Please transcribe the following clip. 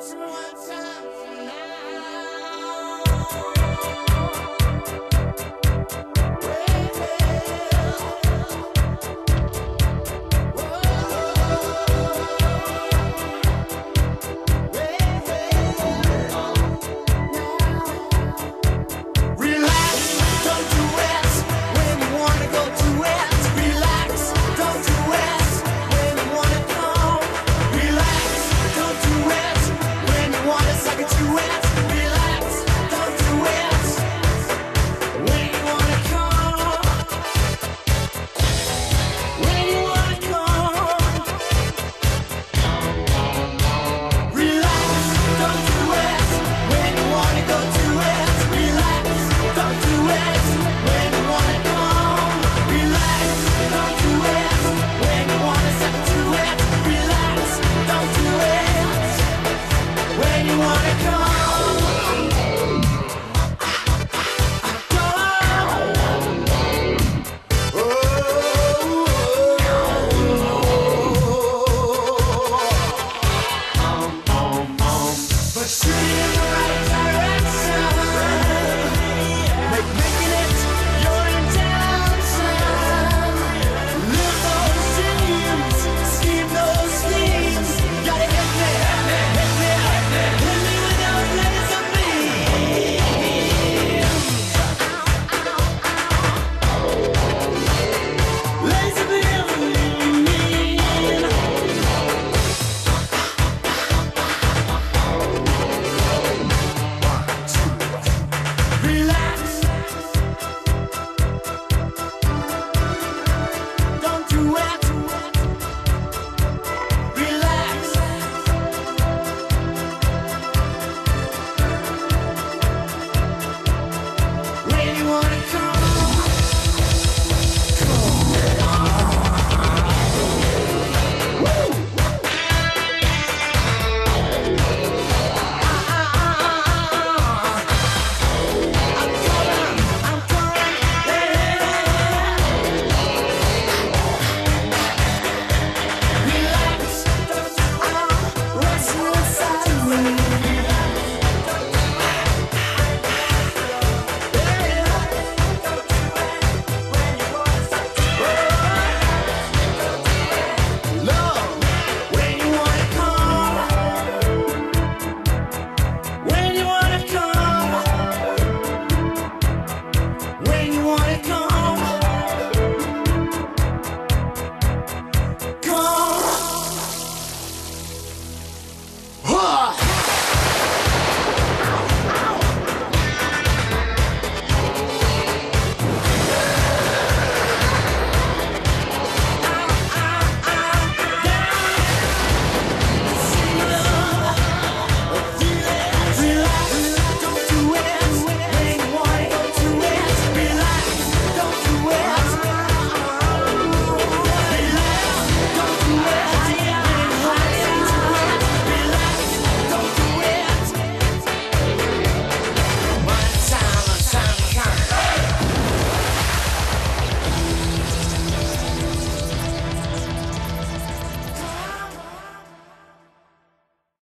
So once.